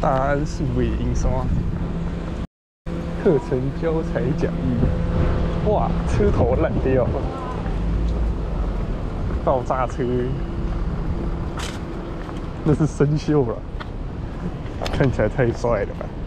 大安是尾银山课程教材讲义，哇，车头烂掉，爆炸车，那是生锈了，看起来太帅了吧。